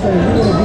Give you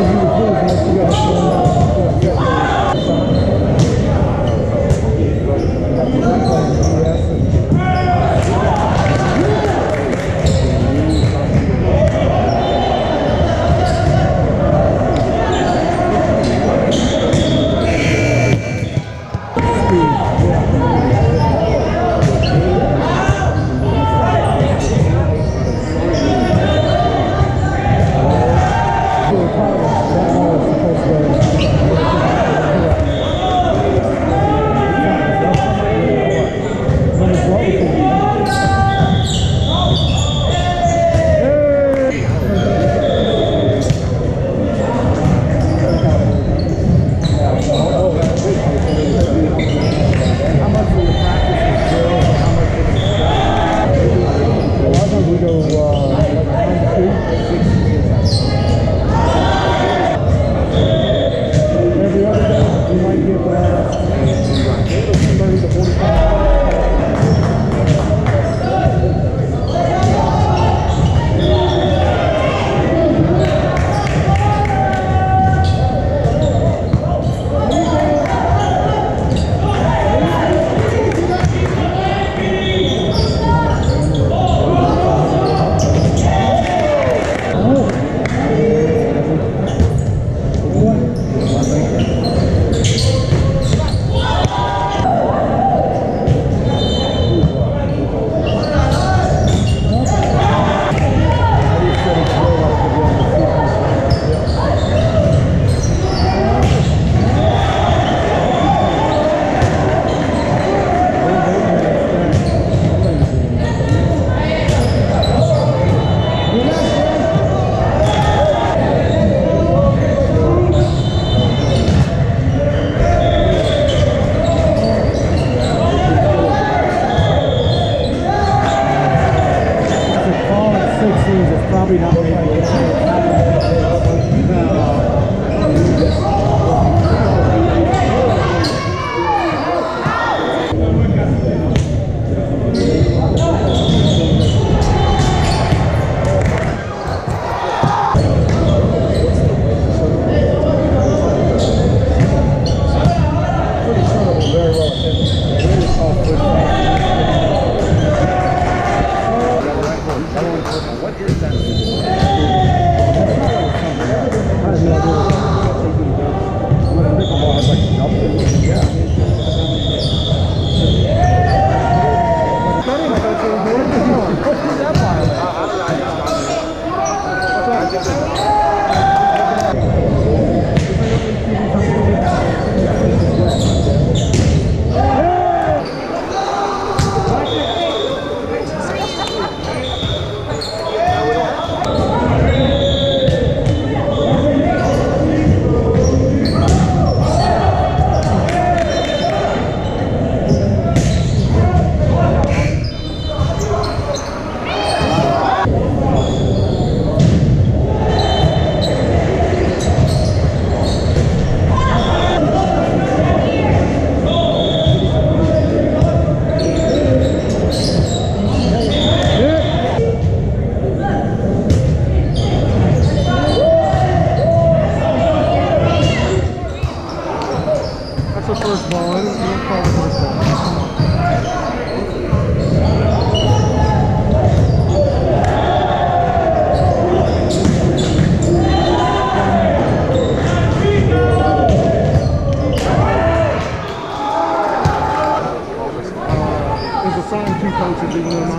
же не